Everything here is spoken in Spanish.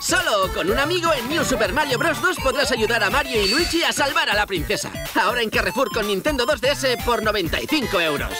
Solo con un amigo en New Super Mario Bros. 2 podrás ayudar a Mario y Luigi a salvar a la princesa. Ahora en Carrefour con Nintendo 2DS por 95 euros.